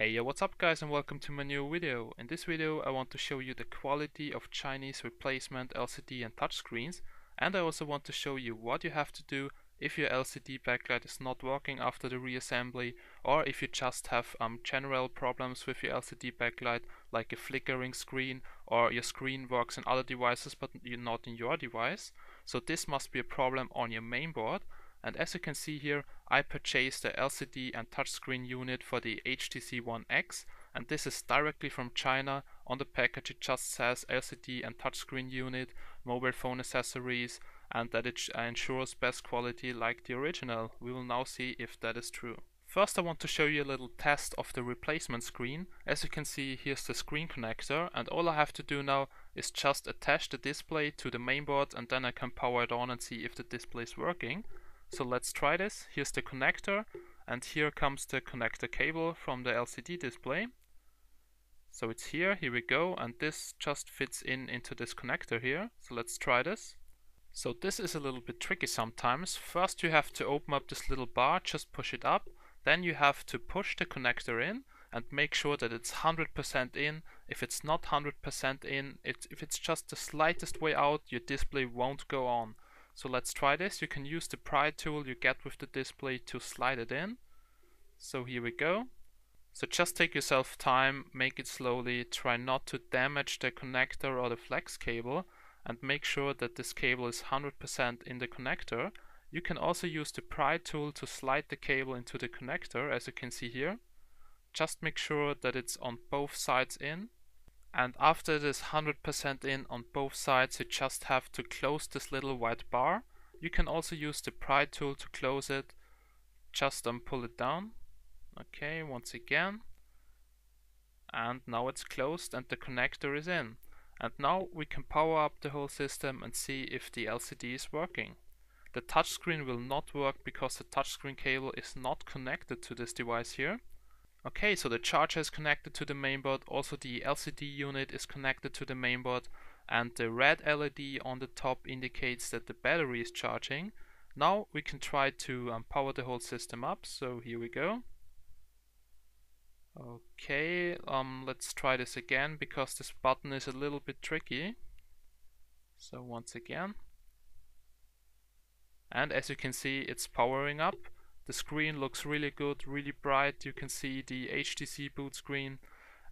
Hey yo, what's up guys and welcome to my new video. In this video I want to show you the quality of Chinese replacement LCD and touchscreens and I also want to show you what you have to do if your LCD backlight is not working after the reassembly or if you just have um, general problems with your LCD backlight like a flickering screen or your screen works in other devices but not in your device. So this must be a problem on your mainboard and as you can see here I purchased the LCD and touchscreen unit for the HTC One X and this is directly from China. On the package it just says LCD and touchscreen unit, mobile phone accessories and that it ensures best quality like the original. We will now see if that is true. First I want to show you a little test of the replacement screen. As you can see here's the screen connector and all I have to do now is just attach the display to the mainboard and then I can power it on and see if the display is working. So let's try this. Here's the connector and here comes the connector cable from the LCD display. So it's here, here we go, and this just fits in into this connector here. So let's try this. So this is a little bit tricky sometimes. First you have to open up this little bar, just push it up. Then you have to push the connector in and make sure that it's 100% in. If it's not 100% in, it, if it's just the slightest way out, your display won't go on. So let's try this. You can use the pry tool you get with the display to slide it in. So here we go. So just take yourself time, make it slowly, try not to damage the connector or the flex cable and make sure that this cable is 100% in the connector. You can also use the pry tool to slide the cable into the connector as you can see here. Just make sure that it's on both sides in and after it is 100% in on both sides you just have to close this little white bar. You can also use the pry tool to close it. Just um, pull it down. Okay, once again. And now it's closed and the connector is in. And now we can power up the whole system and see if the LCD is working. The touchscreen will not work because the touchscreen cable is not connected to this device here. Okay, so the charger is connected to the mainboard, also the LCD unit is connected to the mainboard and the red LED on the top indicates that the battery is charging. Now we can try to um, power the whole system up, so here we go. Okay, um, let's try this again because this button is a little bit tricky. So once again. And as you can see it's powering up. The screen looks really good, really bright. You can see the HTC boot screen.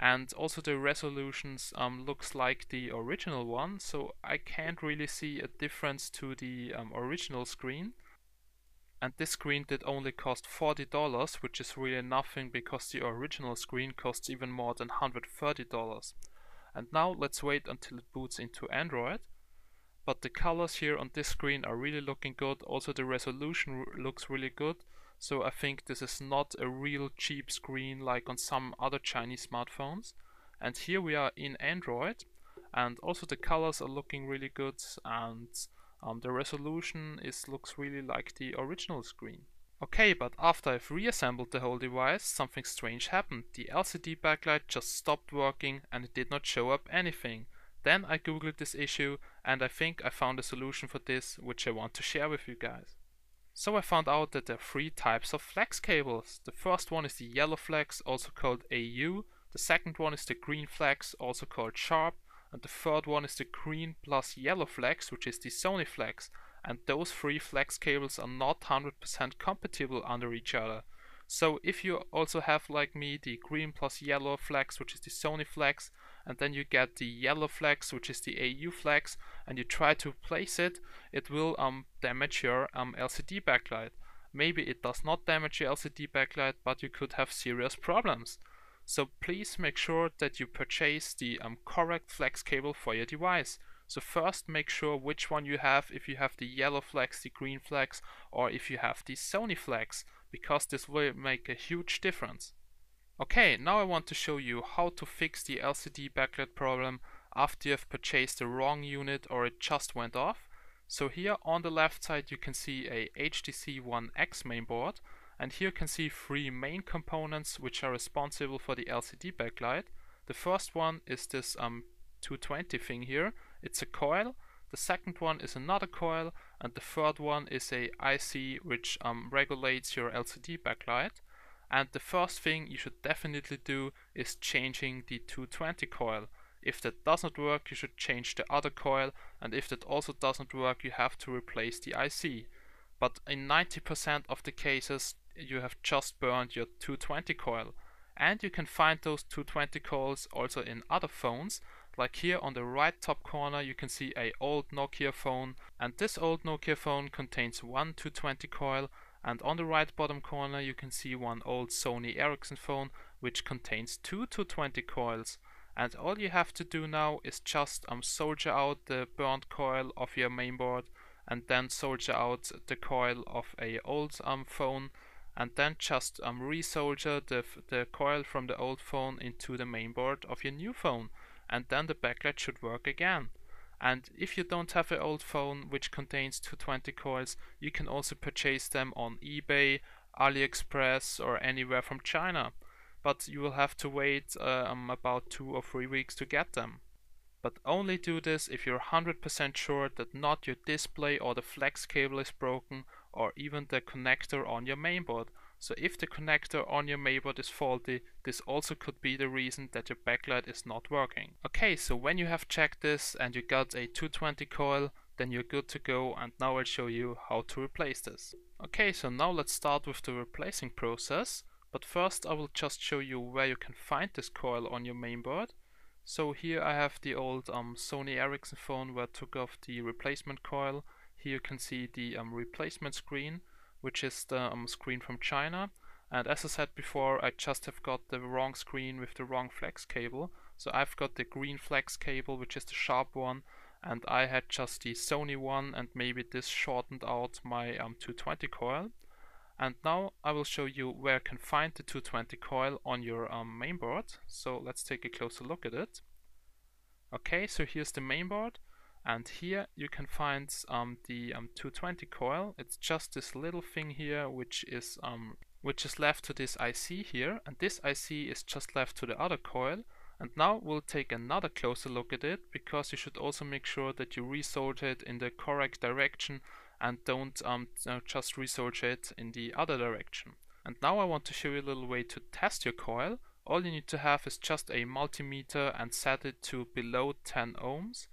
And also the resolutions um, looks like the original one. So I can't really see a difference to the um, original screen. And this screen did only cost $40 which is really nothing because the original screen costs even more than $130 and now let's wait until it boots into Android. But the colors here on this screen are really looking good. Also the resolution looks really good so I think this is not a real cheap screen like on some other Chinese smartphones. And here we are in Android and also the colors are looking really good and um, the resolution is looks really like the original screen. Okay, but after I've reassembled the whole device, something strange happened. The LCD backlight just stopped working and it did not show up anything. Then I googled this issue and I think I found a solution for this which I want to share with you guys. So I found out that there are three types of flex cables. The first one is the yellow flex, also called AU. The second one is the green flex, also called sharp. And the third one is the green plus yellow flex, which is the Sony flex. And those three flex cables are not 100% compatible under each other. So if you also have like me the green plus yellow flex, which is the Sony flex, and then you get the yellow flex which is the AU flex and you try to place it it will um, damage your um, LCD backlight. Maybe it does not damage your LCD backlight but you could have serious problems. So please make sure that you purchase the um, correct flex cable for your device. So first make sure which one you have if you have the yellow flex, the green flex or if you have the Sony flex because this will make a huge difference. Okay, now I want to show you how to fix the LCD backlight problem after you have purchased the wrong unit or it just went off. So here on the left side you can see a HTC One X mainboard and here you can see three main components which are responsible for the LCD backlight. The first one is this um, 220 thing here, it's a coil. The second one is another coil and the third one is a IC which um, regulates your LCD backlight and the first thing you should definitely do is changing the 220 coil. If that doesn't work you should change the other coil and if that also doesn't work you have to replace the IC. But in 90% of the cases you have just burned your 220 coil and you can find those 220 coils also in other phones like here on the right top corner you can see a old Nokia phone and this old Nokia phone contains one 220 coil and on the right bottom corner you can see one old Sony Ericsson phone which contains two 220 coils and all you have to do now is just um, solder out the burnt coil of your mainboard and then solder out the coil of a old um, phone and then just um, resolder the, the coil from the old phone into the mainboard of your new phone and then the backlight should work again. And if you don't have an old phone which contains 220 coils, you can also purchase them on eBay, AliExpress or anywhere from China. But you will have to wait uh, um, about two or three weeks to get them. But only do this if you're 100% sure that not your display or the flex cable is broken or even the connector on your mainboard. So if the connector on your mainboard is faulty, this also could be the reason that your backlight is not working. Okay, so when you have checked this and you got a 220 coil, then you're good to go and now I'll show you how to replace this. Okay, so now let's start with the replacing process. But first I will just show you where you can find this coil on your mainboard. So here I have the old um, Sony Ericsson phone where I took off the replacement coil here you can see the um, replacement screen, which is the um, screen from China. And as I said before, I just have got the wrong screen with the wrong flex cable. So I've got the green flex cable, which is the sharp one, and I had just the Sony one, and maybe this shortened out my um, 220 coil. And now I will show you where you can find the 220 coil on your um, mainboard. So let's take a closer look at it. Okay, so here's the mainboard and here you can find um, the um, 220 coil it's just this little thing here which is um, which is left to this IC here and this IC is just left to the other coil and now we'll take another closer look at it because you should also make sure that you resolder it in the correct direction and don't um, just resolder it in the other direction. And now I want to show you a little way to test your coil. All you need to have is just a multimeter and set it to below 10 ohms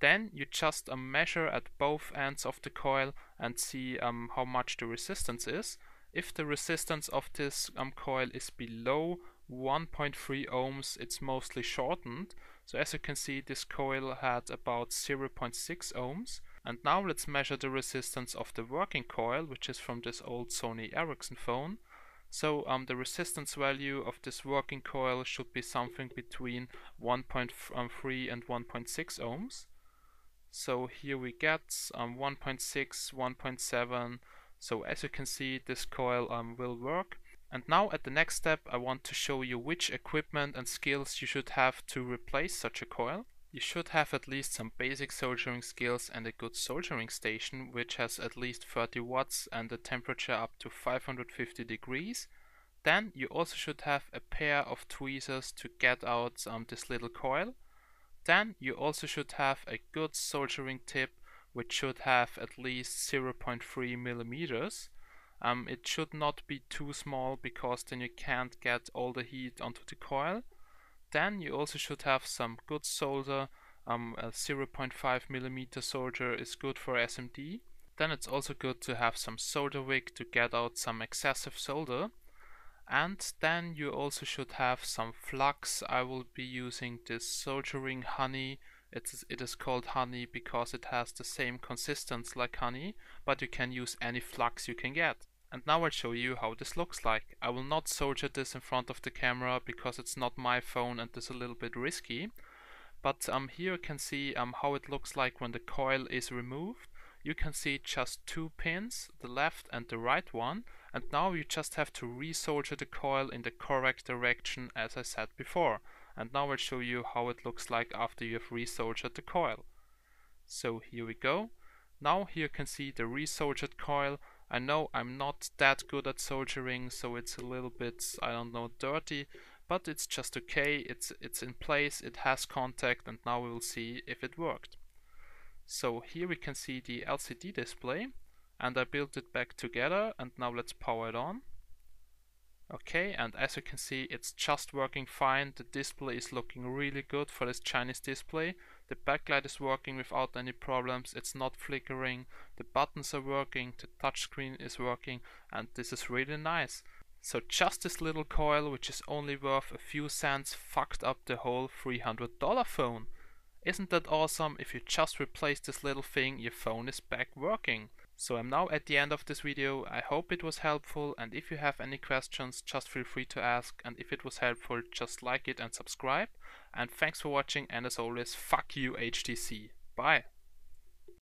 then you just um, measure at both ends of the coil and see um, how much the resistance is. If the resistance of this um, coil is below 1.3 ohms, it's mostly shortened. So as you can see, this coil had about 0.6 ohms. And now let's measure the resistance of the working coil, which is from this old Sony Ericsson phone. So um, the resistance value of this working coil should be something between 1.3 and 1.6 ohms. So here we get um, 1.6, 1.7. So as you can see, this coil um, will work. And now at the next step, I want to show you which equipment and skills you should have to replace such a coil. You should have at least some basic soldering skills and a good soldering station which has at least 30 watts and a temperature up to 550 degrees. Then you also should have a pair of tweezers to get out um, this little coil. Then you also should have a good soldering tip which should have at least 0.3 millimeters. Um, it should not be too small because then you can't get all the heat onto the coil. Then you also should have some good solder. Um, a 0.5 millimeter solder is good for SMD. Then it's also good to have some solder wick to get out some excessive solder and then you also should have some flux I will be using this soldering honey it is, it is called honey because it has the same consistency like honey but you can use any flux you can get and now I'll show you how this looks like. I will not solder this in front of the camera because it's not my phone and it's a little bit risky. But um, here you can see um, how it looks like when the coil is removed. You can see just two pins, the left and the right one and now you just have to resolder the coil in the correct direction as I said before and now I'll show you how it looks like after you have resoldered the coil. So here we go. Now here you can see the resoldered coil. I know I'm not that good at soldering so it's a little bit, I don't know, dirty but it's just okay, it's, it's in place, it has contact and now we will see if it worked. So here we can see the LCD display and I built it back together and now let's power it on Okay, and as you can see, it's just working fine. The display is looking really good for this Chinese display. The backlight is working without any problems. It's not flickering. The buttons are working. The touchscreen is working. And this is really nice. So just this little coil, which is only worth a few cents, fucked up the whole $300 phone. Isn't that awesome? If you just replace this little thing, your phone is back working. So I'm now at the end of this video, I hope it was helpful and if you have any questions just feel free to ask and if it was helpful just like it and subscribe and thanks for watching and as always fuck you HTC. Bye!